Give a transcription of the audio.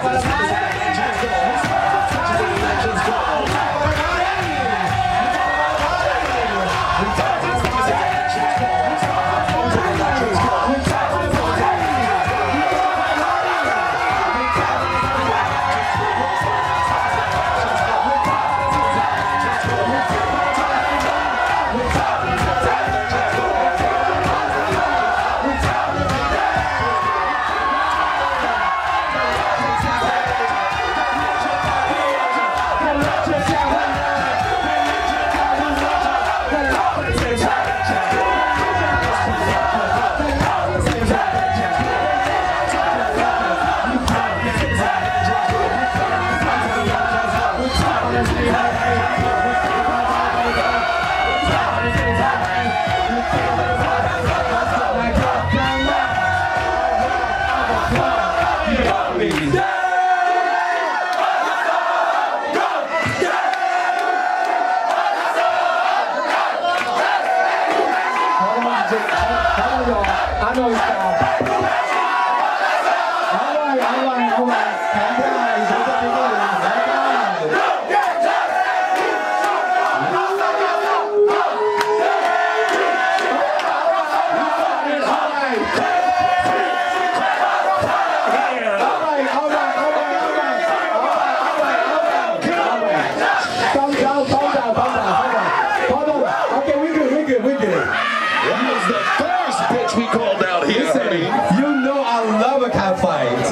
Guadalajara. Yeah. Come on, y'all. I know it's time. All right, all right, all right. dog have fights.